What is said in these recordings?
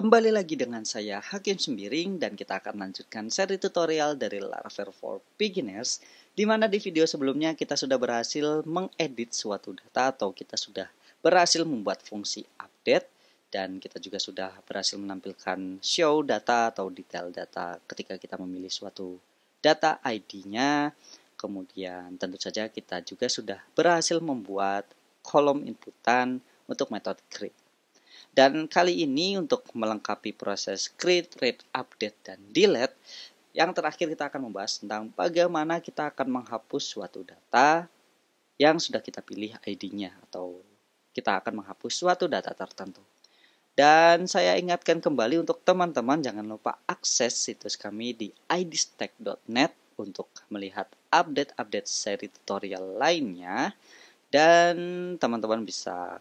Kembali lagi dengan saya Hakim Sembiring dan kita akan lanjutkan seri tutorial dari Laravel for Beginners di mana di video sebelumnya kita sudah berhasil mengedit suatu data atau kita sudah berhasil membuat fungsi update dan kita juga sudah berhasil menampilkan show data atau detail data ketika kita memilih suatu data ID-nya. Kemudian tentu saja kita juga sudah berhasil membuat kolom inputan untuk metode create. Dan kali ini untuk melengkapi proses create, read, update, dan delete, yang terakhir kita akan membahas tentang bagaimana kita akan menghapus suatu data yang sudah kita pilih ID-nya atau kita akan menghapus suatu data tertentu. Dan saya ingatkan kembali untuk teman-teman jangan lupa akses situs kami di idstack.net untuk melihat update-update seri tutorial lainnya dan teman-teman bisa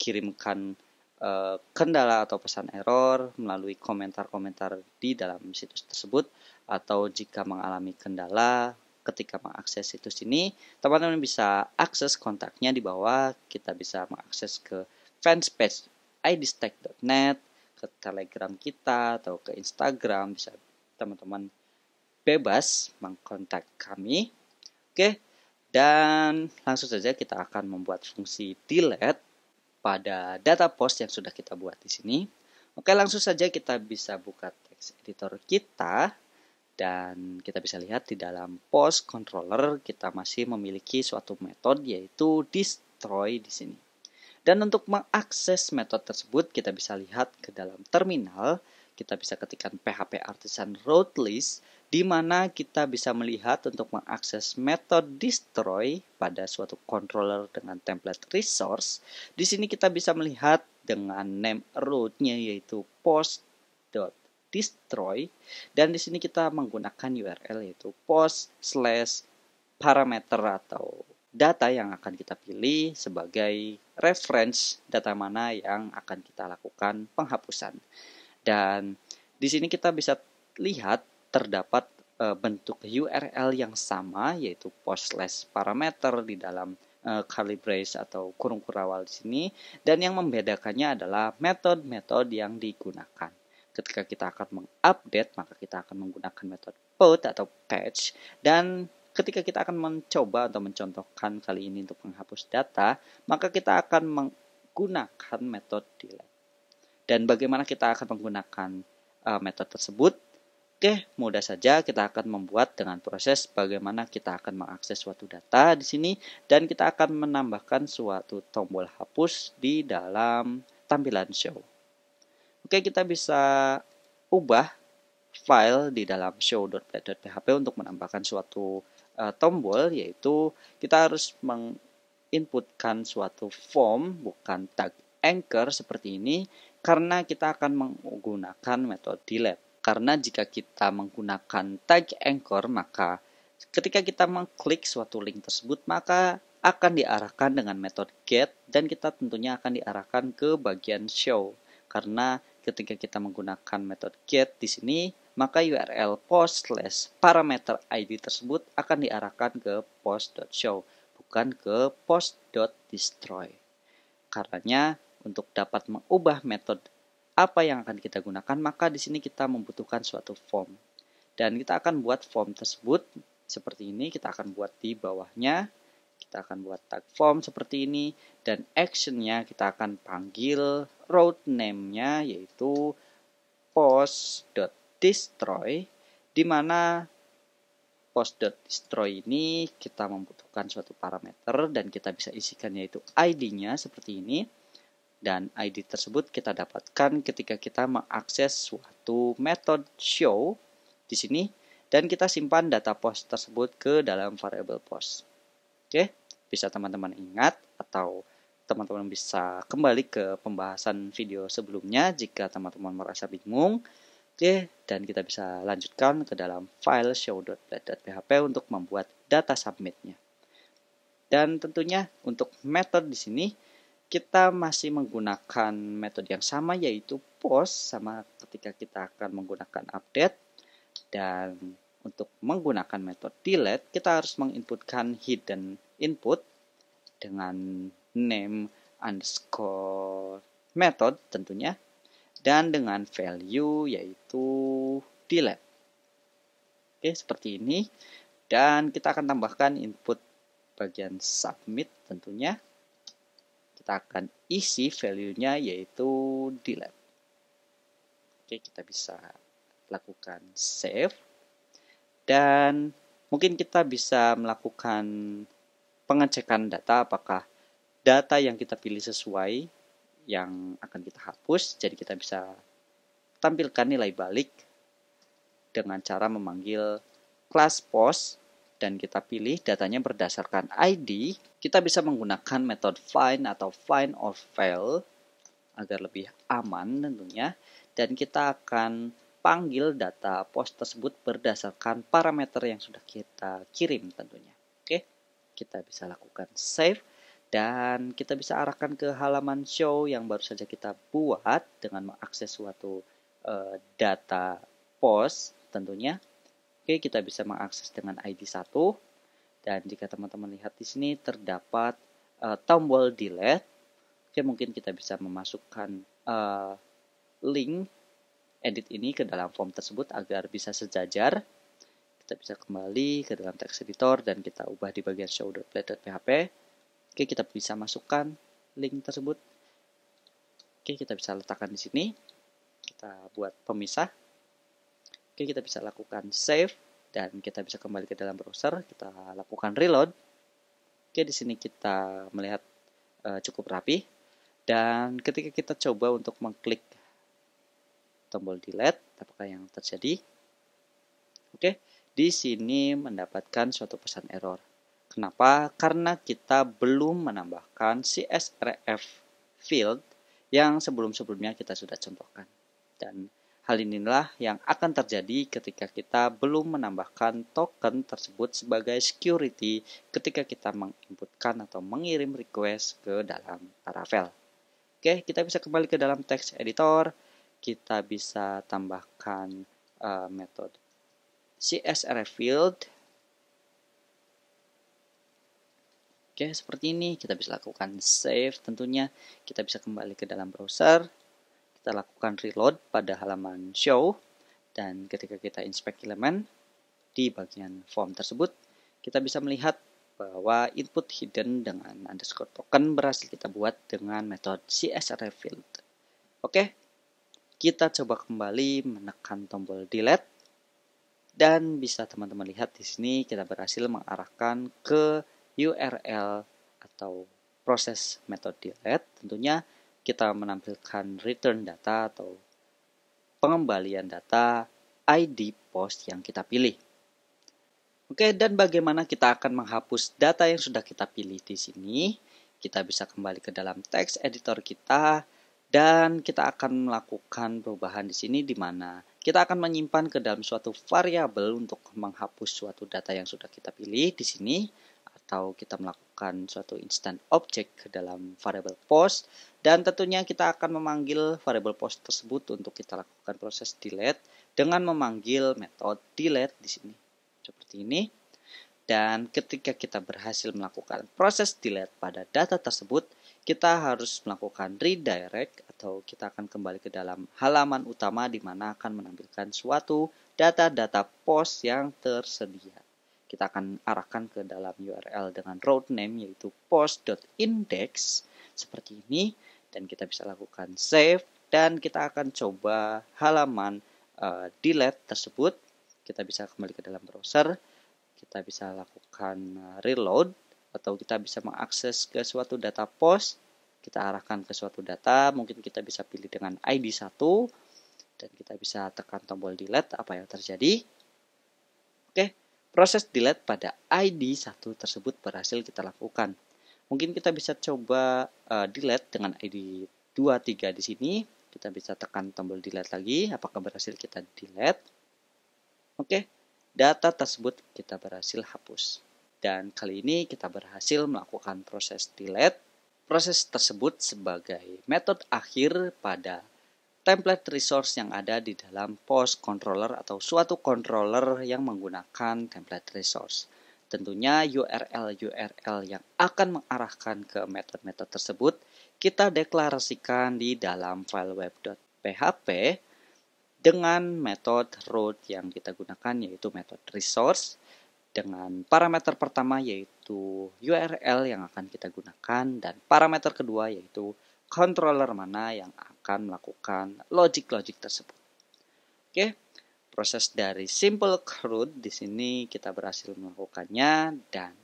kirimkan Eh, kendala atau pesan error melalui komentar-komentar di dalam situs tersebut atau jika mengalami kendala ketika mengakses situs ini teman-teman bisa akses kontaknya di bawah. Kita bisa mengakses ke fanpage idstack.net ke telegram kita atau ke instagram. Bisa teman-teman bebas mengkontak kami. Oke dan langsung saja kita akan membuat fungsi delete pada data post yang sudah kita buat di sini. Oke, langsung saja kita bisa buka text editor kita dan kita bisa lihat di dalam post controller kita masih memiliki suatu metode yaitu destroy di sini. Dan untuk mengakses metode tersebut kita bisa lihat ke dalam terminal, kita bisa ketikkan php artisan route list di mana kita bisa melihat untuk mengakses metode destroy pada suatu controller dengan template resource. Di sini kita bisa melihat dengan name root-nya yaitu post.destroy dan di sini kita menggunakan URL yaitu post slash parameter atau data yang akan kita pilih sebagai reference data mana yang akan kita lakukan penghapusan. Dan di sini kita bisa lihat terdapat uh, bentuk URL yang sama yaitu post slash parameter di dalam uh, curly brace atau kurung kurawal di sini dan yang membedakannya adalah metode-metode yang digunakan. Ketika kita akan mengupdate maka kita akan menggunakan metode put atau patch dan ketika kita akan mencoba atau mencontohkan kali ini untuk menghapus data maka kita akan menggunakan metode delete. Dan bagaimana kita akan menggunakan uh, metode tersebut? Oke, mudah saja kita akan membuat dengan proses bagaimana kita akan mengakses suatu data di sini dan kita akan menambahkan suatu tombol hapus di dalam tampilan show. Oke, kita bisa ubah file di dalam show.play.php untuk menambahkan suatu uh, tombol yaitu kita harus menginputkan suatu form bukan tag anchor seperti ini karena kita akan menggunakan metode delete karena jika kita menggunakan tag anchor, maka ketika kita mengklik suatu link tersebut, maka akan diarahkan dengan metode get dan kita tentunya akan diarahkan ke bagian show. Karena ketika kita menggunakan metode get di sini, maka URL post slash parameter ID tersebut akan diarahkan ke post.show, bukan ke post.destroy. Karenanya, untuk dapat mengubah metode apa yang akan kita gunakan, maka di sini kita membutuhkan suatu form. Dan kita akan buat form tersebut seperti ini, kita akan buat di bawahnya, kita akan buat tag form seperti ini, dan actionnya kita akan panggil route name-nya yaitu post.destroy, di mana post.destroy ini kita membutuhkan suatu parameter dan kita bisa isikan yaitu ID-nya seperti ini dan ID tersebut kita dapatkan ketika kita mengakses suatu metode show di sini dan kita simpan data post tersebut ke dalam variable post. Oke, bisa teman-teman ingat atau teman-teman bisa kembali ke pembahasan video sebelumnya jika teman-teman merasa bingung. Oke, dan kita bisa lanjutkan ke dalam file show.php untuk membuat data submitnya. Dan tentunya untuk metode di sini kita masih menggunakan metode yang sama yaitu post sama ketika kita akan menggunakan update dan untuk menggunakan metode delete kita harus menginputkan hidden input dengan name underscore method tentunya dan dengan value yaitu delete. Oke, seperti ini. Dan kita akan tambahkan input bagian submit tentunya. Kita akan isi value-nya yaitu delete. Oke, kita bisa lakukan save. Dan mungkin kita bisa melakukan pengecekan data apakah data yang kita pilih sesuai yang akan kita hapus. Jadi kita bisa tampilkan nilai balik dengan cara memanggil class post dan kita pilih datanya berdasarkan ID, kita bisa menggunakan metode find atau find or fail agar lebih aman tentunya dan kita akan panggil data post tersebut berdasarkan parameter yang sudah kita kirim tentunya. Oke, kita bisa lakukan save dan kita bisa arahkan ke halaman show yang baru saja kita buat dengan mengakses suatu uh, data post tentunya. Oke, kita bisa mengakses dengan ID 1 dan jika teman-teman lihat di sini terdapat uh, tombol delete. Oke, mungkin kita bisa memasukkan uh, link edit ini ke dalam form tersebut agar bisa sejajar. Kita bisa kembali ke dalam text editor dan kita ubah di bagian show.play.php Oke, kita bisa masukkan link tersebut. Oke, kita bisa letakkan di sini. Kita buat pemisah. Oke, kita bisa lakukan save dan kita bisa kembali ke dalam browser. Kita lakukan reload. Oke, di sini kita melihat uh, cukup rapi. Dan ketika kita coba untuk mengklik tombol delete, apakah yang terjadi? Oke, di sini mendapatkan suatu pesan error. Kenapa? Karena kita belum menambahkan CSRF field yang sebelum-sebelumnya kita sudah contohkan. Dan hal inilah yang akan terjadi ketika kita belum menambahkan token tersebut sebagai security ketika kita menginputkan atau mengirim request ke dalam Laravel. Oke, kita bisa kembali ke dalam text editor. Kita bisa tambahkan uh, metode CSRF field Oke, seperti ini kita bisa lakukan save tentunya. Kita bisa kembali ke dalam browser. Kita lakukan reload pada halaman show. Dan ketika kita inspect elemen di bagian form tersebut, kita bisa melihat bahwa input hidden dengan underscore token berhasil kita buat dengan metode csrf field. Oke, kita coba kembali menekan tombol delete dan bisa teman-teman lihat di sini kita berhasil mengarahkan ke URL atau proses metode delete tentunya kita menampilkan return data atau pengembalian data ID post yang kita pilih. Oke, dan bagaimana kita akan menghapus data yang sudah kita pilih di sini? Kita bisa kembali ke dalam text editor kita dan kita akan melakukan perubahan di sini di mana kita akan menyimpan ke dalam suatu variabel untuk menghapus suatu data yang sudah kita pilih di sini atau kita melakukan suatu instant object ke dalam variable post. Dan tentunya kita akan memanggil variable post tersebut untuk kita lakukan proses delete dengan memanggil metode delete di sini. Seperti ini. Dan ketika kita berhasil melakukan proses delete pada data tersebut kita harus melakukan redirect atau kita akan kembali ke dalam halaman utama di mana akan menampilkan suatu data-data post yang tersedia kita akan arahkan ke dalam URL dengan route name yaitu post.index seperti ini dan kita bisa lakukan save dan kita akan coba halaman uh, delete tersebut. Kita bisa kembali ke dalam browser. Kita bisa lakukan uh, reload atau kita bisa mengakses ke suatu data post. Kita arahkan ke suatu data. Mungkin kita bisa pilih dengan ID 1 dan kita bisa tekan tombol delete apa yang terjadi. Oke Proses delete pada ID 1 tersebut berhasil kita lakukan. Mungkin kita bisa coba uh, delete dengan ID 23 di sini. Kita bisa tekan tombol delete lagi. Apakah berhasil kita delete? Oke, data tersebut kita berhasil hapus. Dan kali ini kita berhasil melakukan proses delete. Proses tersebut sebagai metode akhir pada template resource yang ada di dalam post controller atau suatu controller yang menggunakan template resource. Tentunya URL-URL yang akan mengarahkan ke metode-metode tersebut kita deklarasikan di dalam file web PHP dengan metode root yang kita gunakan yaitu metode resource dengan parameter pertama yaitu URL yang akan kita gunakan dan parameter kedua yaitu controller mana yang akan melakukan logic-logic tersebut. Oke, proses dari simple CRUD di sini kita berhasil melakukannya dan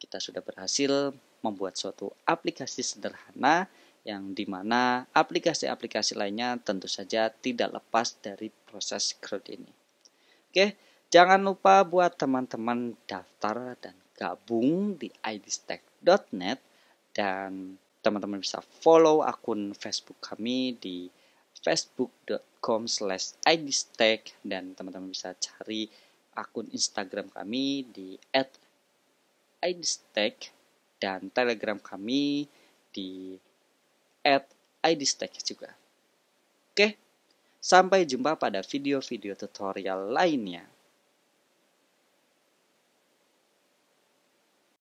kita sudah berhasil membuat suatu aplikasi sederhana yang di mana aplikasi-aplikasi lainnya tentu saja tidak lepas dari proses CRUD ini. Oke, jangan lupa buat teman-teman daftar dan gabung di idstack.net dan teman-teman bisa follow akun Facebook kami di facebook.com slash dan teman-teman bisa cari akun Instagram kami di at idstack dan telegram kami di at idstack juga. Oke, sampai jumpa pada video-video tutorial lainnya.